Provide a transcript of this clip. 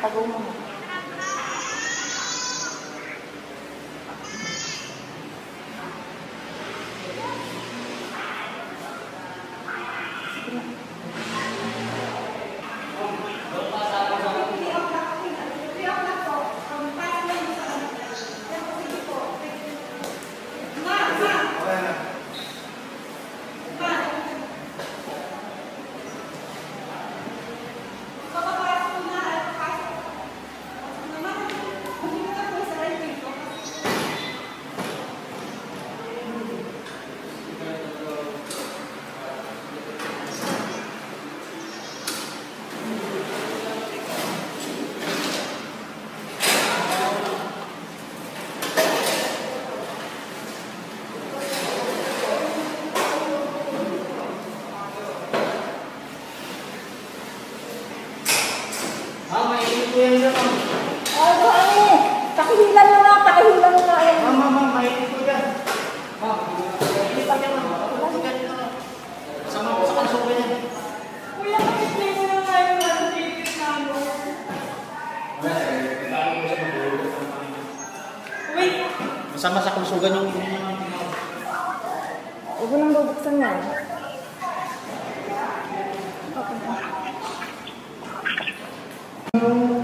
Tago mo Sama sa kalusugan yung... Huwag nang bubuksan yan. Okay.